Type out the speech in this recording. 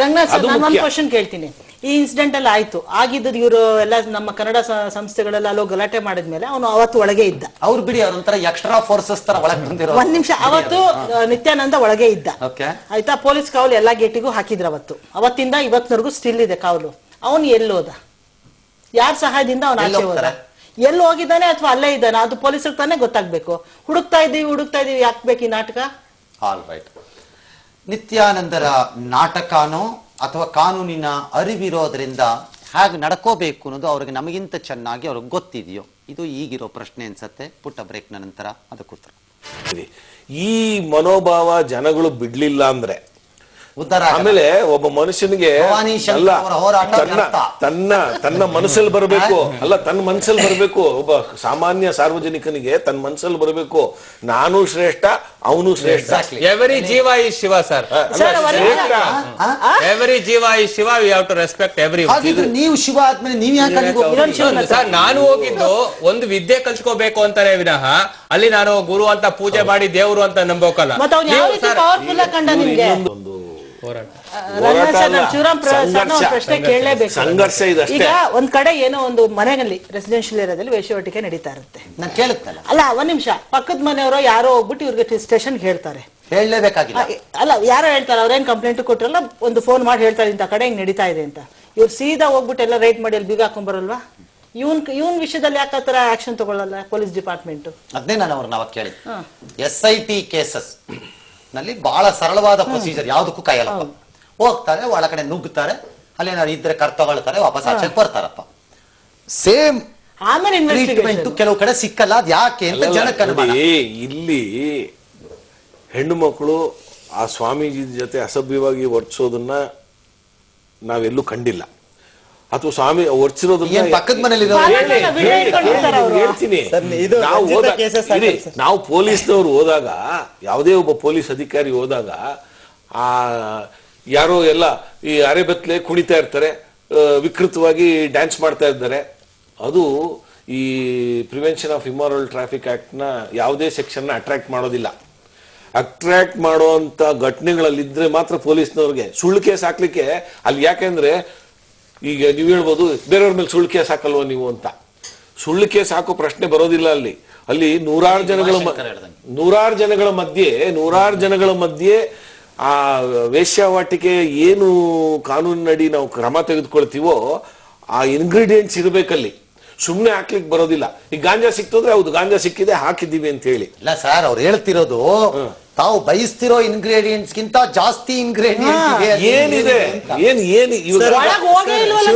Ranganath sir ನಾನು ಒಂದು. Question ಕೇಳ್ತೀನಿ. ಈ ಇನ್ಸಿಡೆಂಟ್ ಅಲ್ಲಿ ಆಯ್ತು. ಆಗಿದ್ದು ಇವರು ಎಲ್ಲ ನಮ್ಮ ಕನ್ನಡ ಸಂಸ್ಥೆಗಳೆಲ್ಲ ಅಲ್ಲೋ ಗಲಾಟೆ ಮಾಡಿದ್ಮೇಲೆ ಅವನು ಅವತ್ತು ಒಳಗೆ ಇದ್ದ. ಅವ್ರು ಬಿಡಿ ಅವ್ರೊಂಥರ ಎಕ್ಸ್ಟ್ರಾ ಫೋರ್ಸಸ್ ತರ ಒಳಗೆ ಬಂದಿರೋ ಒಂದ್ ನಿಮಿಷ ಅವತ್ತು ನಿತ್ಯಾನಂದ ಒಳಗೆ ಇದ್ದ. ಆಯ್ತಾ ಪೊಲೀಸ್ ಕಾವಲು ಎಲ್ಲಾ ಗೇಟಿಗೂ ಹಾಕಿದ್ರ ಅವತ್ತು. ಅವತ್ತಿಂದ ಇವತ್ತಿನವರೆಗೂ ಸ್ಟಿಲ್ ಇದೆ ಕಾವಲು. ಅವನು ಎಲ್ಲೋದ ಯಾರ ಸಹಾಯದಿಂದ ಅವನ ಎಲ್ಲಿ ಆಚೆ ಹೋದ? ಎಲ್ಲಿ ಹೋಗಿದ್ದಾನೆ ಅಥವಾ ಅಲ್ಲೇ ಇದ್ದಾನೆ? ಅದು ಪೊಲೀಸರಿಗೆ ತಾನೇ ಗೊತ್ತಾಗ್ಬೇಕು. ಹುಡುಕ್ತಾ ಇದೀವಿ ಹುಡುಕ್ತಾ ಇದೀವಿ ಯಾಕೆ ಬೇಕು ಈ ನಾಟಕ? ಆಲ್ ರೈಟ್ ನಿತ್ಯಾನಂದರ ನಾಟಕನೋ ಅಥವಾ ಕಾನೂನಿನ ಅರಿವಿರೋದ್ರಿಂದ ಹೇಗೆ ನಡ್ಕೋಬೇಕು ಅನ್ನೋದು ಅವ್ರಿಗೆ ನಮಗಿಂತ ಚೆನ್ನಾಗಿ ಅವ್ರಿಗೆ ಗೊತ್ತಿದೆಯೋ. ಇದು ಈಗಿರೋ ಪ್ರಶ್ನೆ ಅನ್ಸತ್ತೆ. ಪುಟ್ಟ ಬ್ರೇಕ್ನ ನಂತರ ಅದಕ್ಕೂ ಈ ಮನೋಭಾವ ಜನಗಳು ಬಿಡ್ಲಿಲ್ಲ ಅಂದ್ರೆ ಉದ್ಧಾರ ಆಮೇಲೆ ಒಬ್ಬ ಮನುಷ್ಯನಿಗೆ ಅಲ್ಲ ತನ್ನ ತನ್ನ ತನ್ನ ಮನಸ್ಸಲ್ಲಿ ಬರಬೇಕು. ಅಲ್ಲ ತನ್ನ ಮನಸ್ಸಲ್ಲಿ ಬರಬೇಕು. ಒಬ್ಬ ಸಾಮಾನ್ಯ ಸಾರ್ವಜನಿಕನಿಗೆ ತನ್ನ ಮನಸ್ಸಲ್ಲಿ ಬರಬೇಕು. ನಾನು ಶ್ರೇಷ್ಠ ಅವನು ಶ್ರೇಷ್ಠ. ಎವರಿ ಜೀವ ಈ ಶಿವ ಸರ್ ಅಲ್ಲ, ಸರ್, ಶ್ರೇಷ್ಠ. ಎವರಿ ಜೀವ ಈ Shiva we have to respect every ನೀವು ಶಿವ ಆದ್ಮೇಲೆ ನೀವ್ ಯಾಕೆ ಸರ್ ನಾನು ಹೋಗಿದ್ದು ಒಂದು ವಿದ್ಯೆ ಕಲ್ಸ್ಕೋಬೇಕು ಅಂತಾರೆ ವಿನಃ ಅಲ್ಲಿ ನಾನು ಗುರು ಅಂತ ಪೂಜೆ ಮಾಡಿ ದೇವರು ಅಂತ ನಂಬೋಕಲ್ಲ. ಮತ್ತೆ ಅವ್ನು ಯಾವ ನೀವು ರೀತಿ ಕಂಡ ನಿಮ್ಗೆ? ಒಂದು ಸಂಘರ್ಷ. ಪ್ರಶ್ನೆ ಕೇಳಲೇಬೇಕು. ಸಂಘರ್ಷ ಇದೆ ಅಷ್ಟೇ. ಈಗ ಒಂದ್ ಕಡೆ ಏನೋ ಒಂದು ಮನೆಯಲ್ಲಿ ರೆಸಿಡೆನ್ಶಿಯಲ್ ಏರಿಯಾದಲ್ಲಿ ವೇಶ್ಯಾವಟಿಕೆ ನಡೀತಾ ಇರುತ್ತೆ. ನಾನು ಕೇಳುತ್ತಲ್ಲ? ಅಲ್ಲ ಒಂದ್ ನಿಮಿಷ. ಪಕ್ಕದ ಮನೆಯವರು ಯಾರೋ ಹೋಗ್ಬಿಟ್ಟು ಇವ್ರಿಗೆ ಸ್ಟೇಷನ್ ಹೇಳ್ತಾರೆ ಹೇಳಲೇಬೇಕಾಗಿಲ್ಲ. ಅಲ್ಲ ಯಾರೋ ಹೇಳ್ತಾರೆ ಅವ್ರೇನ್ ಕಂಪ್ಲೇಂಟ್ ಕೊಟ್ಟಿರಲ್ಲ ಒಂದು ಫೋನ್ ಮಾಡಿ ಹೇಳ್ತಾರೆ ಇಂತ ಕಡೆ ಹಿಂಗ್ ನಡೀತಾ ಇದೆ ಅಂತ. ಇವ್ರು ಸೀದಾ ಹೋಗ್ಬಿಟ್ಟು ಎಲ್ಲ ರೈಟ್ ಮಾಡಿ ಅಲ್ಲಿ ಬೀಗ ಹಾಕೊಂಡ್ಬರಲ್ವಾ ಇವನ್ ಇವನ್ ವಿಷಯದಲ್ಲಿ ಯಾಕೆ ಆತರ ಆಕ್ಷನ್ ತಗೊಳ್ಳಲ್ಲ ಪೊಲೀಸ್ ಡಿಪಾರ್ಟ್ಮೆಂಟ್ ಅದನ್ನೇ ನಾನು ಅವ್ರನ್ನ ಅವಾಗ ಕೇಳಿ ಎಸ್ ಐ ಟಿ ಕೇಸಸ್ ನಲ್ಲಿ ಬಹಳ ಸರಳವಾದ ಪ್ರೊಸೀಜರ್ ಯಾವುದಕ್ಕೂ ಕಾಯಲ್ಲಪ್ಪ. ಹೋಗ್ತಾರೆ ಒಳಗಡೆ ನುಗ್ಗುತ್ತಾರೆ ಅಲ್ಲಿ ಏನಾದ್ರು ಇದ್ರೆ ಕರ್ ತಗೊಳ್ತಾರೆ ವಾಪಸ್ ಆಚೆ ಬರ್ತಾರಪ್ಪ. ಸೇಮ್ ಆಮೇಲೆ ಟ್ರೀಟ್ಮೆಂಟ್ ಕೆಲವು ಕಡೆ ಸಿಕ್ಕಲ್ಲ ಅದ್ ಯಾಕೆ ಅಂತ ಜನಕ್ಕೆ ಅನುಮಾನ. ಇಲ್ಲಿ ಹೆಣ್ಣು ಮಕ್ಕಳು ಆ ಸ್ವಾಮೀಜಿ ಜೊತೆ ಅಸಭ್ಯವಾಗಿ ವರ್ತಿಸೋದನ್ನ ನಾವೆಲ್ಲೂ ಕಂಡಿಲ್ಲ. ಅಥವಾ ಸ್ವಾಮಿ ವರ್ಚಿರೋದನ್ನ ಪಕ್ಕದ ಮನೇಲಿ. ಹೇಳ್ತೀನಿ. ಸರ್, ಇದು ನಾವು ಪೊಲೀಸ್ನವ್ರು ಹೋದಾಗ ಯಾವುದೇ ಒಬ್ಬ ಪೊಲೀಸ್ ಅಧಿಕಾರಿ ಹೋದಾಗ ಆ ಯಾರೋ ಎಲ್ಲ ಈ ಅರೆಬೆತ್ತಲೆ ಕುಣಿತಾ ಇರ್ತಾರೆ ವಿಕೃತವಾಗಿ ಡ್ಯಾನ್ಸ್ ಮಾಡ್ತಾ ಇದ್ದಾರೆ. ಅದು ಈ ಪ್ರಿವೆನ್ಷನ್ ಆಫ್ ಇಮಾರಲ್ ಟ್ರಾಫಿಕ್ ಆಕ್ಟ್ನ ಯಾವುದೇ ಸೆಕ್ಷನ್ ಅಟ್ರಾಕ್ಟ್ ಮಾಡೋದಿಲ್ಲ. ಅಟ್ರಾಕ್ಟ್ ಮಾಡುವಂಥ ಘಟನೆಗಳಲ್ಲಿದ್ದರೆ ಮಾತ್ರ ಪೊಲೀಸ್ನವ್ರಿಗೆ ಸುಳ್ಳು ಕೇಸ್ ಹಾಕ್ಲಿಕ್ಕೆ ಅಲ್ಲಿ ಯಾಕೆಂದ್ರೆ ಈಗ ನೀವು ಹೇಳ್ಬೋದು ಬೇರೆಯವ್ರ ಮೇಲೆ ಸುಳ್ಳು ಕೇಸ್ ಹಾಕಲ್ವ ನೀವು ಅಂತ? ಸುಳ್ಳು ಕೇಸ್ ಹಾಕೋ ಪ್ರಶ್ನೆ ಬರೋದಿಲ್ಲ ಅಲ್ಲಿ. ಅಲ್ಲಿ ನೂರಾರು ಜನಗಳ ನೂರಾರು ಜನಗಳ ಮಧ್ಯೆ ನೂರಾರು ಜನಗಳ ಮಧ್ಯೆ ಆ ವೇಶ್ಯಾವಾಟಿಕೆ ಏನು ಕಾನೂನಿನಡಿ ನಾವು ಕ್ರಮ ತೆಗೆದುಕೊಳ್ತೀವೋ ಆ ಇಂಗ್ರೀಡಿಯೆಂಟ್ಸ್ ಇರಬೇಕಲ್ಲಿ. ಸುಮ್ಮನೆ ಹಾಕ್ಲಿಕ್ಕೆ ಬರೋದಿಲ್ಲ. ಈ ಗಾಂಜಾ ಸಿಕ್ತದ್ರೆ ಹೌದು ಗಾಂಜಾ ಸಿಕ್ಕಿದೆ ಹಾಕಿದ್ದೀವಿ ಅಂತ ಹೇಳಿ. ಇಲ್ಲ ಸರ್ ಅವ್ರು ಹೇಳ್ತಿರೋದು ತಾವು ಬಯಸ್ತಿರೋ ಇನ್ಗ್ರೀಡಿಯೆಂಟ್ಸ್ ಗಿಂತ ಜಾಸ್ತಿ ಇಂಗ್ರೀಡಿಯೆಂಟ್ ಏನಿದೆ? ಏನ್ ಏನ್ ಇವಾಗ ಒಳಗ್ ಹೋಗೇ ಇಲ್ವಲ್ಲ